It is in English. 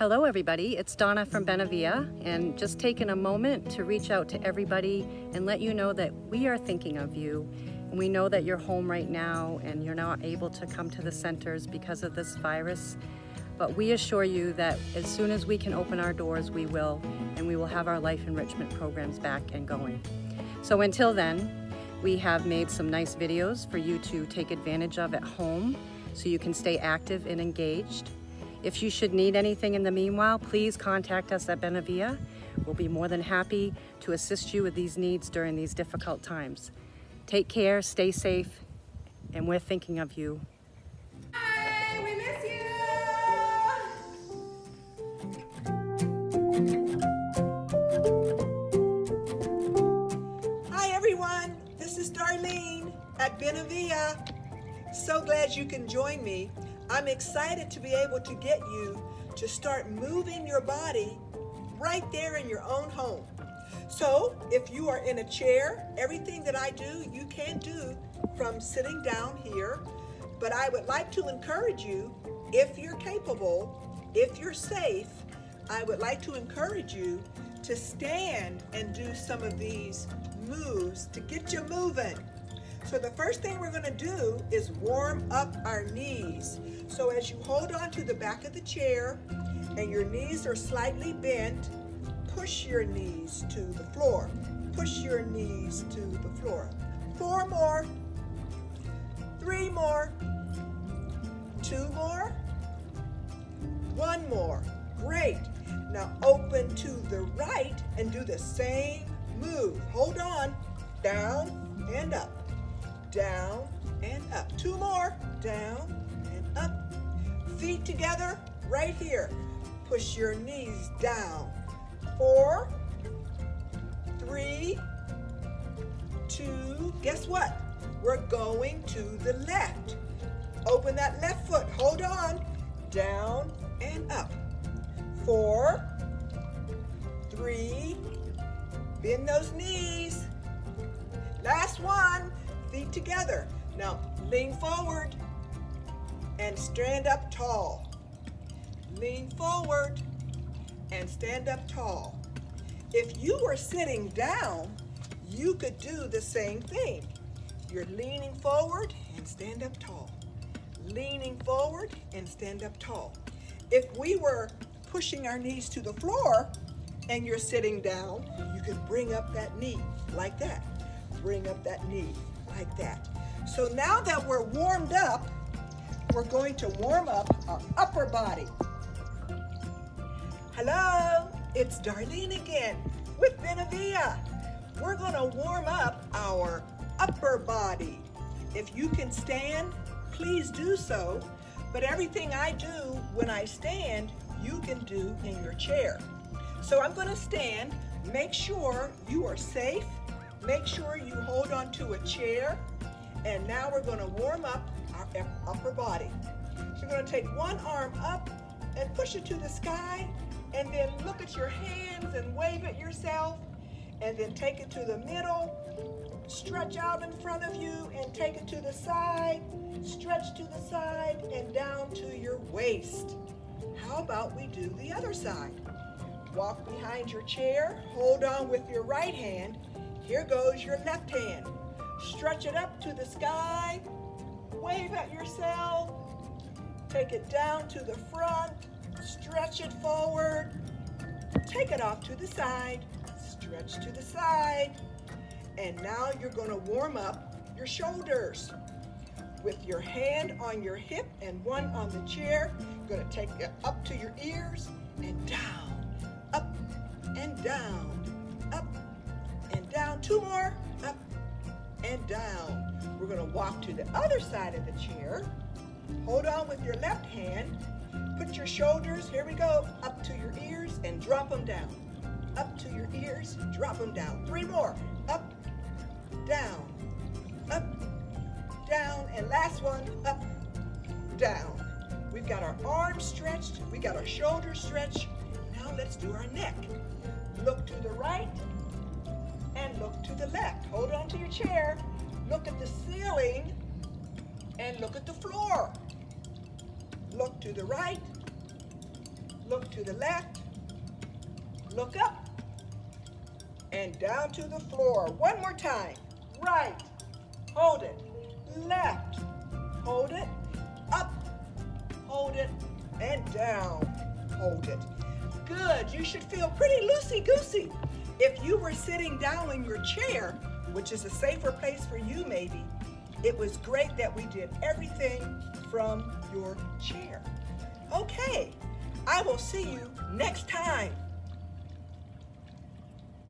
Hello everybody, it's Donna from Benevilla and just taking a moment to reach out to everybody and let you know that we are thinking of you. We know that you're home right now and you're not able to come to the centers because of this virus. But we assure you that as soon as we can open our doors, we will, and we will have our life enrichment programs back and going. So until then, we have made some nice videos for you to take advantage of at home so you can stay active and engaged. If you should need anything in the meanwhile, please contact us at Benevilla. We'll be more than happy to assist you with these needs during these difficult times. Take care, stay safe, and we're thinking of you. Hi, we miss you. Hi, everyone. This is Darlene at Benevilla. So glad you can join me I'm excited to be able to get you to start moving your body right there in your own home. So if you are in a chair, everything that I do, you can do from sitting down here. But I would like to encourage you, if you're capable, if you're safe, I would like to encourage you to stand and do some of these moves to get you moving. So the first thing we're gonna do is warm up our knees. So as you hold on to the back of the chair and your knees are slightly bent, push your knees to the floor. Push your knees to the floor. Four more, three more, two more, one more. Great. Now open to the right and do the same move. Hold on, down and up down and up. Two more, down and up. Feet together, right here. Push your knees down. Four, three, two, guess what? We're going to the left. Open that left foot, hold on, down and up. Four, three, bend those knees. Last one, feet together. Now lean forward and stand up tall. Lean forward and stand up tall. If you were sitting down, you could do the same thing. You're leaning forward and stand up tall. Leaning forward and stand up tall. If we were pushing our knees to the floor and you're sitting down, you can bring up that knee like that. Bring up that knee like that. So now that we're warmed up, we're going to warm up our upper body. Hello, it's Darlene again with Benevilla. We're gonna warm up our upper body. If you can stand, please do so. But everything I do when I stand, you can do in your chair. So I'm gonna stand, make sure you are safe Make sure you hold on to a chair. And now we're gonna warm up our upper body. So you're gonna take one arm up and push it to the sky and then look at your hands and wave at yourself and then take it to the middle, stretch out in front of you and take it to the side, stretch to the side and down to your waist. How about we do the other side? Walk behind your chair, hold on with your right hand here goes your left hand. Stretch it up to the sky. Wave at yourself. Take it down to the front. Stretch it forward. Take it off to the side. Stretch to the side. And now you're going to warm up your shoulders. With your hand on your hip and one on the chair, you're going to take it up to your ears and down, up and down, up two more, up and down. We're gonna walk to the other side of the chair. Hold on with your left hand. Put your shoulders, here we go, up to your ears and drop them down. Up to your ears, drop them down. Three more, up, down, up, down, and last one, up, down. We've got our arms stretched, we got our shoulders stretched. Now let's do our neck. Look to the right, and look to the left. Hold on to your chair. Look at the ceiling and look at the floor. Look to the right. Look to the left. Look up. And down to the floor. One more time. Right. Hold it. Left. Hold it. Up. Hold it. And down. Hold it. Good. You should feel pretty loosey-goosey. If you were sitting down in your chair, which is a safer place for you maybe, it was great that we did everything from your chair. Okay, I will see you next time.